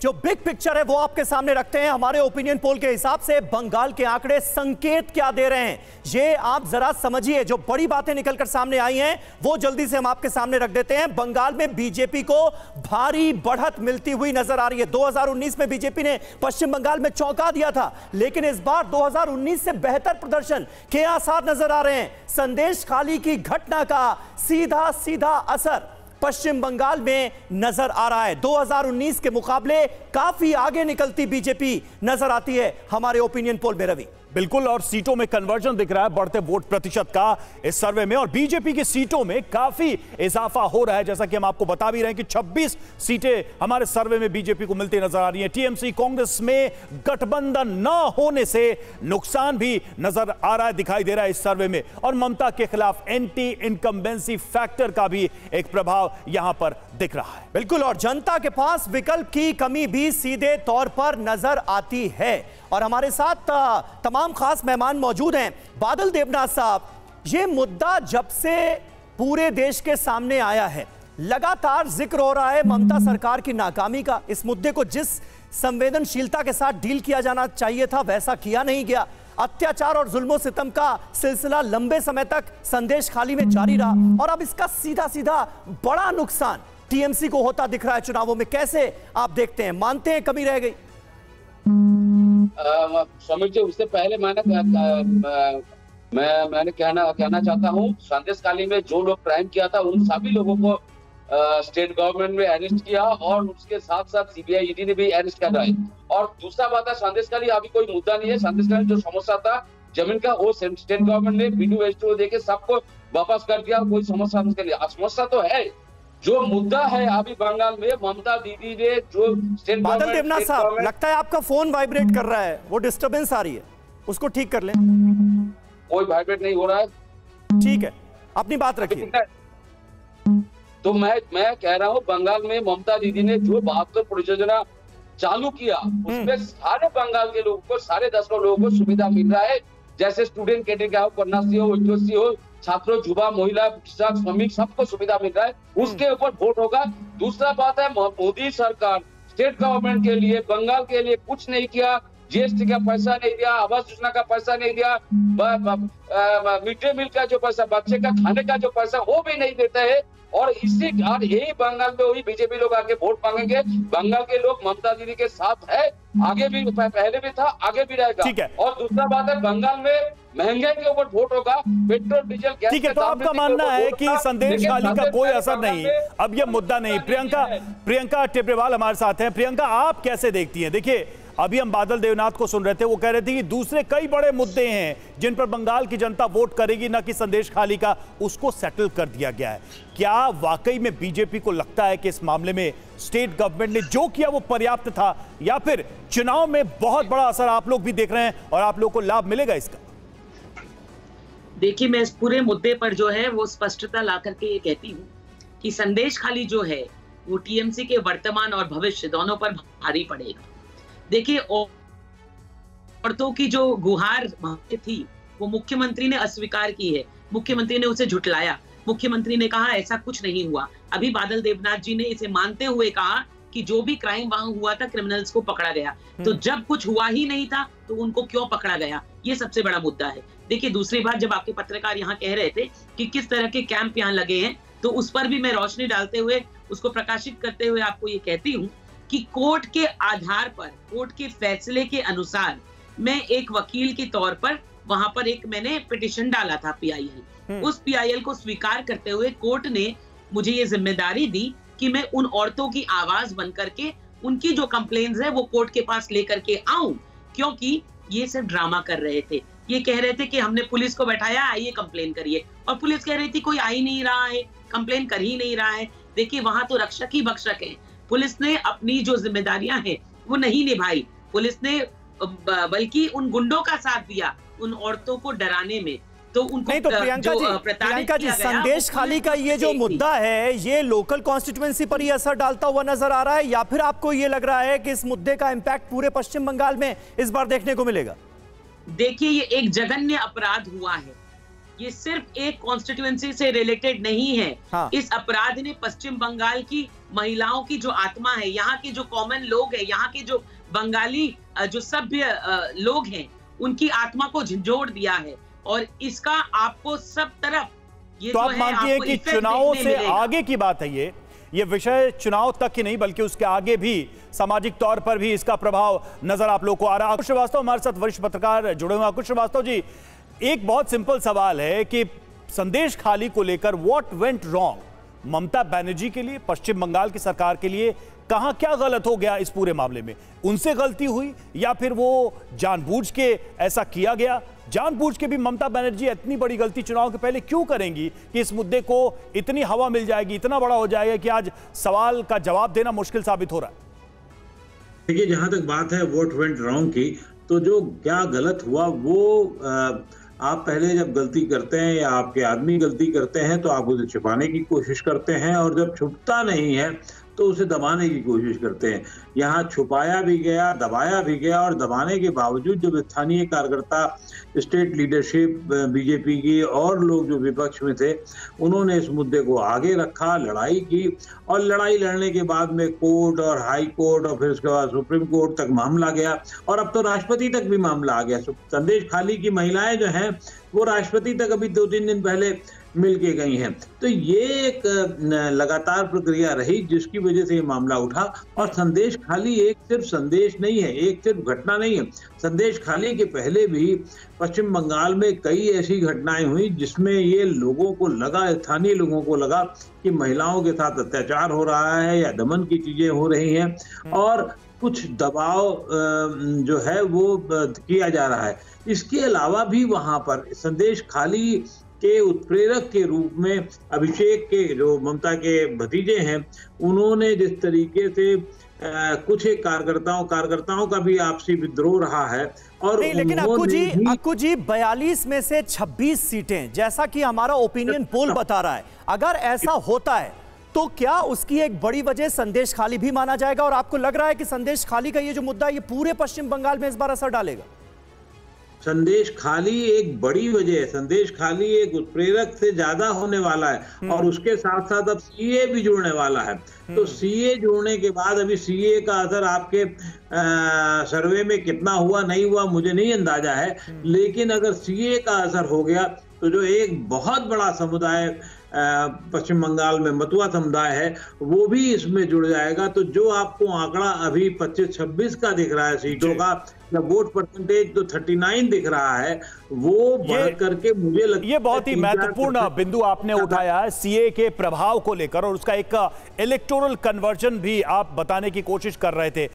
जो big picture है वो आपके सामने रखते हैं। हमारे ओपिनियन पोल के हिसाब से बंगाल के आंकड़े संकेत क्या दे रहे हैं? ये आप जरा समझिए, जो बड़ी बातें निकलकर सामने आई हैं, वो जल्दी से हम आपके सामने रख देते हैं। बंगाल में बीजेपी को भारी बढ़त मिलती हुई नज़र आ रही है। 2019 में बीजेपी ने पश्चिम बंगाल में चौंका दिया था, लेकिन इस बार 2019 से बेहतर प्रदर्शन के आसार नज़र आ रहे हैं। संदेश खाली की घटना का सीधा सीधा असर। पश्चिम बंगाल में नज़र आ रहा है। 2019 के मुकाबले काफ़ी आगे निकलती बीजेपी नज़र आती है हमारे ओपिनियन पोल में, रवि। बिल्कुल, और सीटों में कन्वर्जन दिख रहा है, बढ़ते वोट प्रतिशत का इस सर्वे में, और बीजेपी की सीटों में काफ़ी इजाफा हो रहा है। जैसा कि हम आपको बता भी रहे हैं कि 26 सीटें हमारे सर्वे में बीजेपी को मिलती नज़र आ रही हैं। टीएमसी कांग्रेस में गठबंधन न होने से नुकसान भी नज़र आ रहा है, दिखाई दे रहा है इस सर्वे में। और ममता के खिलाफ एंटी इनकम्बेंसी फैक्टर का भी एक प्रभाव यहाँ पर दिख रहा है। बिल्कुल, और जनता के पास विकल्प की कमी भी सीधे तौर पर नज़र आती है। और हमारे साथ तमाम खास मेहमान मौजूद हैं। बादल देवनाथ साहब, ये मुद्दा जब से पूरे देश के सामने आया है, लगातार ज़िक्र हो रहा है ममता सरकार की नाकामी का। इस मुद्दे को जिस संवेदनशीलता के साथ डील किया जाना चाहिए था, वैसा किया नहीं गया। अत्याचार और जुल्मो सितम का सिलसिला लंबे समय तक संदेश खाली में जारी रहा। और अब इसका सीधा सीधा बड़ा नुकसान टीएमसी को होता दिख रहा है चुनावों में। कैसे? आप देखते हैं। मानते हैं कमी रह गई। समीर जी, उससे पहले मैंने मैं, मैंने कहना कहना चाहता हूँ, संदेश काली में जो लोग क्राइम किया था, उन सभी लोगों को स्टेट गवर्नमेंट ने अरेस्ट किया और उसके साथ साथ सीबीआई ईडी ने भी अरेस्ट किया है और दूसरा बात है संदेश काली अभी कोई मुद्दा नहीं है। संदेश काली जो समस्या था ज़मीन का वो स्टेट गवर्नमेंट ने बीडू एस देके सबको वापस कर दिया कोई समस्या उसके लिए। समस्या तो है। जो मुद्दा है अभी बंगाल में ममता दीदी ने जो स्टेट बादल देवनाथ साहब लगता है आपका फ़ोन वाइब्रेट कर रहा है। वो डिस्टरबेंस आ रही है। उसको ठीक कर ले। कोई वाइब्रेट नहीं हो रहा है। ठीक है। अपनी बात रखिए। तो मैं मैं कह रहा हूँ बंगाल में ममता दीदी ने जो बहत्तर परियोजना चालू किया हम्म। उसमें सारे बंगाल के लोगों को सारे दस लोगों को सुविधा मिल रहा है जैसे स्टूडेंट कैटेगरी हो कन्याश्री हो ओजस्वी हो छात्रों युवा महिला कृषक श्रमिक सबको सुविधा मिल रहा है हम्म। उसके ऊपर वोट होगा दूसरा बात है मोदी सरकार स्टेट गवर्नमेंट के लिए बंगाल के लिए कुछ नहीं किया जीएसटी का पैसा नहीं दिया आवास योजना का पैसा नहीं दिया मिड डे मील का जो पैसा बच्चे का खाने का जो पैसा वो भी नहीं देते है। और इसी और यही बंगाल में वही बीजेपी लोग आके वोट मांगेंगे। बंगाल के लोग ममता दीदी के साथ है। आगे भी पहले भी था आगे भी रहेगा। ठीक है। और दूसरा बात है बंगाल में महँगाई के ऊपर वोट होगा पेट्रोल डीजल गैस ठीक है तो आपका मानना है कि संदेश खाली का कोई असर नहीं। अब ये मुद्दा नहीं। प्रियंका प्रियंका टिपरेवाल हमारे साथ हैं। प्रियंका आप कैसे देखती हैं? देखिए अभी हम बादल देवनाथ को सुन रहे थे, वो कह रहे थे कि दूसरे कई बड़े मुद्दे हैं जिन पर बंगाल की जनता वोट करेगी, ना कि संदेश खाली का, उसको सेटल कर दिया गया है। क्या वाकई में बीजेपी को लगता है कि इस मामले में स्टेट गवर्नमेंट ने जो किया वो पर्याप्त था, या फिर चुनाव में बहुत बड़ा असर आप लोग भी देख रहे हैं और आप लोग को लाभ मिलेगा इसका? देखिए, मैं इस पूरे मुद्दे पर जो है, वो स्पष्टता ला करके ये कहती हूँ कि संदेश खाली जो है, वो टीएमसी के वर्तमान और भविष्य दोनों पर भारी पड़ेगा। देखिए औरतों की जो गुहार थी वो मुख्यमंत्री ने अस्वीकार की है। मुख्यमंत्री ने उसे झुटलाया मुख्यमंत्री ने कहा ऐसा कुछ नहीं हुआ। अभी बादल देवनाथ जी ने इसे मानते हुए कहा कि जो भी क्राइम वहाँ हुआ था क्रिमिनल्स को पकड़ा गया। तो हम्म। जब कुछ हुआ ही नहीं था तो उनको क्यों पकड़ा गया? ये सबसे बड़ा मुद्दा है। देखिए दूसरी बात जब आपके पत्रकार यहाँ कह रहे थे कि किस तरह के कैंप यहाँ लगे हैं तो उस पर भी मैं रोशनी डालते हुए उसको प्रकाशित करते हुए आपको ये कहती हूँ कि कोर्ट के आधार पर कोर्ट के फैसले के अनुसार मैं एक वकील के तौर पर वहाँ पर एक मैंने पिटिशन डाला था पीआईएल हम्म। उस पीआईएल को स्वीकार करते हुए कोर्ट ने मुझे ये ज़िम्मेदारी दी कि मैं उन औरतों की आवाज़ बन करके उनकी जो कंप्लेन है वो कोर्ट के पास लेकर के आऊँ क्योंकि ये सब ड्रामा कर रहे थे। ये कह रहे थे कि हमने पुलिस को बैठाया आइए कंप्लेन करिए। और पुलिस कह रही थी कोई आ ही नहीं रहा है कंप्लेन कर ही नहीं रहा है। देखिए वहाँ तो रक्षक ही भक्षक है। पुलिस ने अपनी जो जिम्मेदारियाँ हैं वो नहीं निभाई। पुलिस ने बल्कि उन गुंडों का साथ दिया उन औरतों को डराने में। तो उनको नहीं तो प्रियंका जी प्रियंका जी संदेश खाली का ये जो मुद्दा है ये लोकल कॉन्स्टिट्यूएंसी पर ही असर डालता हुआ नज़र आ रहा है या फिर आपको ये लग रहा है कि इस मुद्दे का इम्पैक्ट पूरे पश्चिम बंगाल में इस बार देखने को मिलेगा? देखिए ये एक जघन्य अपराध हुआ है। ये सिर्फ़ एक कॉन्स्टिट्यूएंसी से रिलेटेड नहीं है। हाँ। इस अपराध ने पश्चिम बंगाल की महिलाओं की जो आत्मा है यहाँ के जो कॉमन लोग हैं यहाँ के जो बंगाली जो सभ्य लोग हैं उनकी आत्मा को झंझोड़ दिया है। और इसका आपको सब तरफ़ ये तो आप मानती हैं कि चुनावों से आगे की बात है ये। ये विषय चुनाव तक ही नहीं बल्कि उसके आगे भी सामाजिक तौर पर भी इसका प्रभाव नज़र आप लोग को आ रहा है। श्रीवास्तव हमारे साथ वरिष्ठ पत्रकार जुड़े हुए हैं। श्रीवास्तव जी एक बहुत सिंपल सवाल है कि संदेश खाली को लेकर what went wrong Mamata Banerjee के लिए पश्चिम बंगाल की सरकार के लिए कहाँ क्या गलत हो गया इस पूरे मामले में? उनसे गलती हुई या फिर वो जानबूझ के ऐसा किया गया? जानबूझ के भी ममता बनर्जी इतनी बड़ी गलती चुनाव के पहले क्यों करेंगी कि इस मुद्दे को इतनी हवा मिल जाएगी इतना बड़ा हो जाएगा कि आज सवाल का जवाब देना मुश्किल साबित हो रहा है? देखिए जहाँ तक बात है वोट वेंट रॉन्ग की तो जो क्या गलत हुआ वो अ, आप पहले जब गलती करते हैं या आपके आदमी गलती करते हैं तो आप उसे छुपाने की कोशिश करते हैं और जब छुपता नहीं है तो उसे दबाने की कोशिश करते हैं। यहाँ छुपाया भी गया, दबाया भी गया और दबाने के बावजूद जब स्थानीय कार्यकर्ता स्टेट लीडरशिप बीजेपी की और लोग जो विपक्ष में थे, उन्होंने इस मुद्दे को आगे रखा, लड़ाई की और लड़ाई लड़ने के बाद में कोर्ट और हाई कोर्ट और फिर उसके बाद सुप्रीम कोर्ट तक मामला गया और अब तो राष्ट्रपति तक भी मामला आ गया। संदेश खाली की महिलाएँ जो हैं, वो राष्ट्रपति तक अभी दो तीन दिन पहले मिल के गई हैं। तो ये एक लगातार प्रक्रिया रही, जिसकी वजह से ये मामला उठा। और संदेश खाली एक सिर्फ़ संदेश नहीं है, एक सिर्फ़ घटना नहीं है। संदेश खाली के पहले भी पश्चिम बंगाल में कई ऐसी घटनाएँ हुई, जिसमें ये लोगों को लगा, स्थानीय लोगों को लगा कि महिलाओं के साथ अत्याचार हो रहा है या दमन की चीज़ें हो रही हैं। और कुछ दबाव जो है वो किया जा रहा है। इसके अलावा भी वहाँ पर संदेश खाली के उत्प्रेरक के रूप में अभिषेक के जो ममता के भतीजे हैं उन्होंने जिस तरीके से कुछ एक कार्यकर्ताओं कार्यकर्ताओं का भी आपसी विद्रोह रहा है और नहीं लेकिन अक्कू जी अक्कू जी 42 में से 26 सीटें जैसा कि हमारा ओपिनियन पोल बता रहा है। अगर ऐसा होता है तो क्या उसकी एक बड़ी वजह संदेश खाली भी माना जाएगा? और आपको लग रहा है कि संदेश खाली का ये जो मुद्दा है, ये पूरे पश्चिम बंगाल में इस बार असर डालेगा? संदेश खाली एक बड़ी वजह है संदेश खाली एक उत्प्रेरक से ज़्यादा होने वाला है और उसके साथ साथ अब सीए भी जुड़ने वाला है। तो सीए जुड़ने के बाद अभी सीए का असर आपके आ, सर्वे में कितना हुआ नहीं हुआ मुझे नहीं अंदाज़ा है। लेकिन अगर सीए का असर हो गया तो जो एक बहुत बड़ा समुदाय पश्चिम बंगाल में मतुआ समुदाय है वो भी इसमें जुड़ जाएगा। तो जो आपको आंकड़ा अभी 25-26 का दिख रहा है सीटों का या वोट परसेंटेज तो 39 दिख रहा है वो बढ़ करके मुझे लगता ये बहुत ही महत्वपूर्ण बिंदु आपने उठाया है सीए के प्रभाव को लेकर और उसका एक इलेक्टोरल कन्वर्जन भी आप बताने की कोशिश कर रहे थे।